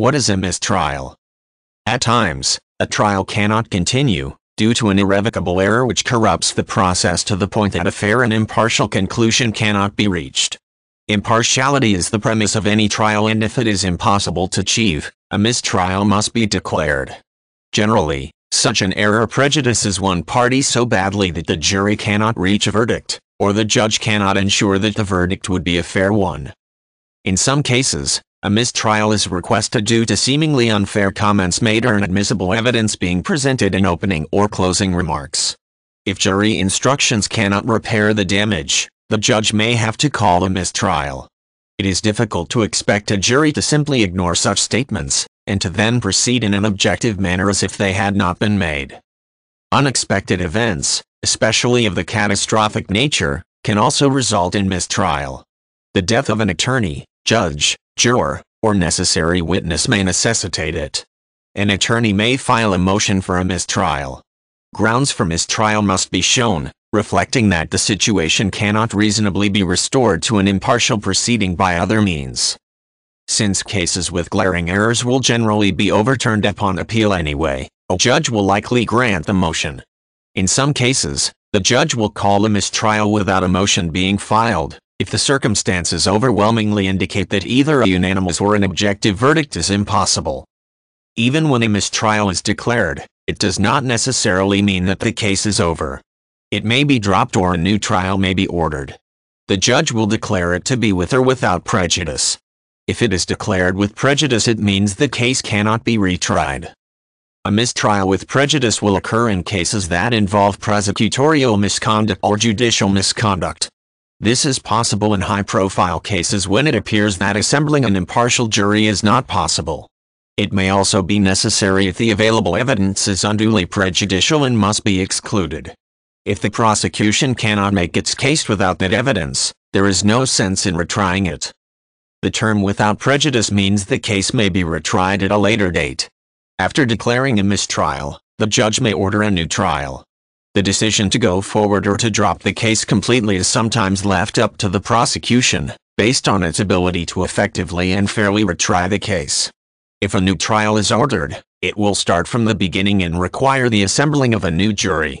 What is a mistrial? At times, a trial cannot continue, due to an irrevocable error which corrupts the process to the point that a fair and impartial conclusion cannot be reached. Impartiality is the premise of any trial and if it is impossible to achieve, a mistrial must be declared. Generally, such an error prejudices one party so badly that the jury cannot reach a verdict, or the judge cannot ensure that the verdict would be a fair one. In some cases, a mistrial is requested due to seemingly unfair comments made or inadmissible evidence being presented in opening or closing remarks. If jury instructions cannot repair the damage, the judge may have to call a mistrial. It is difficult to expect a jury to simply ignore such statements, and to then proceed in an objective manner as if they had not been made. Unexpected events, especially of the catastrophic nature, can also result in mistrial. The death of an attorney, judge, juror, or necessary witness may necessitate it. An attorney may file a motion for a mistrial. Grounds for mistrial must be shown, reflecting that the situation cannot reasonably be restored to an impartial proceeding by other means. Since cases with glaring errors will generally be overturned upon appeal anyway, a judge will likely grant the motion. In some cases, the judge will call a mistrial without a motion being filed, if the circumstances overwhelmingly indicate that either a unanimous or an objective verdict is impossible. Even when a mistrial is declared, it does not necessarily mean that the case is over. It may be dropped or a new trial may be ordered. The judge will declare it to be with or without prejudice. If it is declared with prejudice it means the case cannot be retried. A mistrial with prejudice will occur in cases that involve prosecutorial misconduct or judicial misconduct. This is possible in high-profile cases when it appears that assembling an impartial jury is not possible. It may also be necessary if the available evidence is unduly prejudicial and must be excluded. If the prosecution cannot make its case without that evidence, there is no sense in retrying it. The term without prejudice means the case may be retried at a later date. After declaring a mistrial, the judge may order a new trial. The decision to go forward or to drop the case completely is sometimes left up to the prosecution, based on its ability to effectively and fairly retry the case. If a new trial is ordered, it will start from the beginning and require the assembling of a new jury.